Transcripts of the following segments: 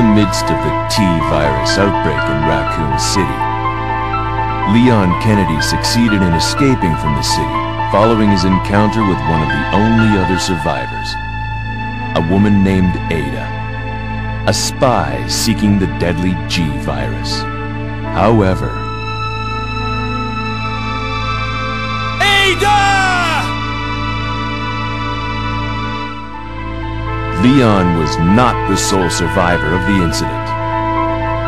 midst of the T-virus outbreak in Raccoon City, Leon Kennedy succeeded in escaping from the city following his encounter with one of the only other survivors, a woman named Ada, a spy seeking the deadly G-virus. However... Ada! Leon was not the sole survivor of the incident.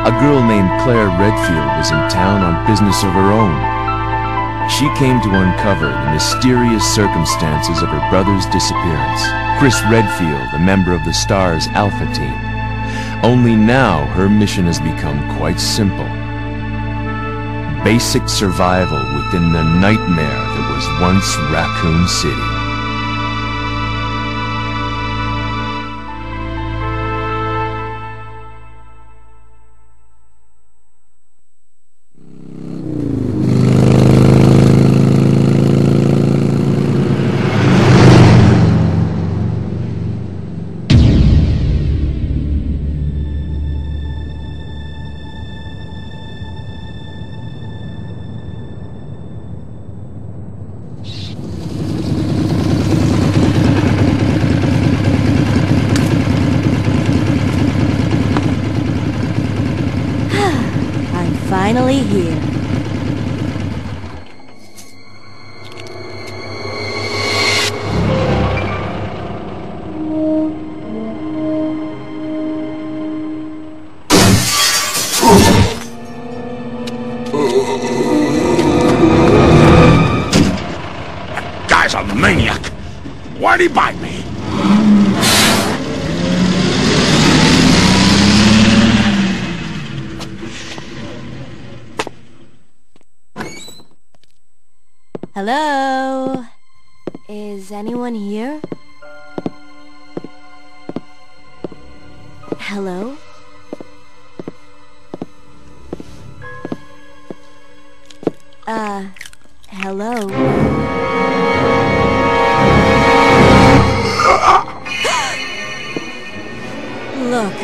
A girl named Claire Redfield was in town on business of her own. She came to uncover the mysterious circumstances of her brother's disappearance. Chris Redfield, a member of the STARS Alpha team. Only now her mission has become quite simple. Basic survival within the nightmare that was once Raccoon City. Finally here. Guy's a maniac. Why'd he bite me? Hello? Is anyone here? Hello? Uh, hello? Look,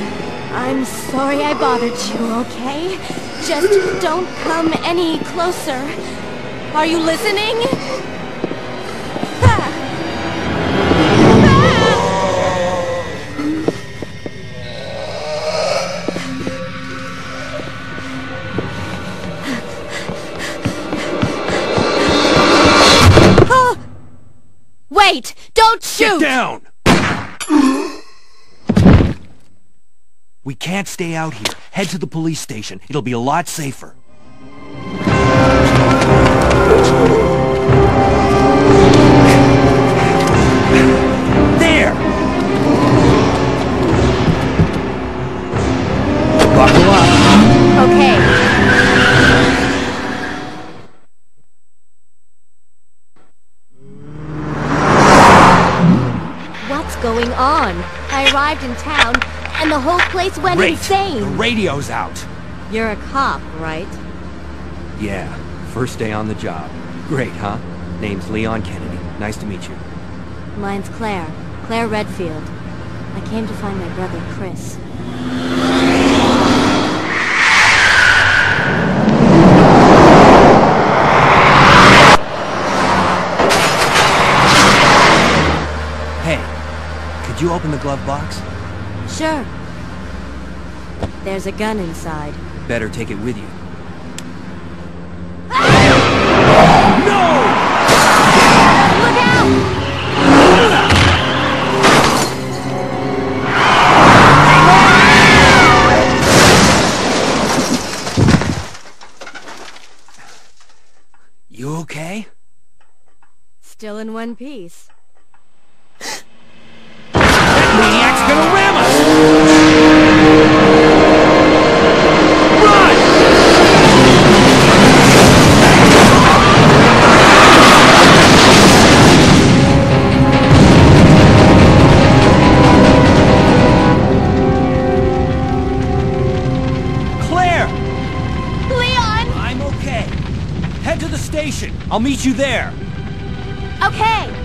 I'm sorry I bothered you, okay? Just don't come any closer. Are you listening? Wait! Don't shoot! Get down! We can't stay out here. Head to the police station. It'll be a lot safer. There! Buckle up. Okay. What's going on? I arrived in town, and the whole place went Great. insane. The radio's out. You're a cop, right? Yeah, first day on the job. Great, huh? Name's Leon Kennedy. Nice to meet you. Mine's Claire. Claire Redfield. I came to find my brother, Chris. Hey, could you open the glove box? Sure. There's a gun inside. Better take it with you. You okay? Still in one piece. Head to the station. I'll meet you there. Okay.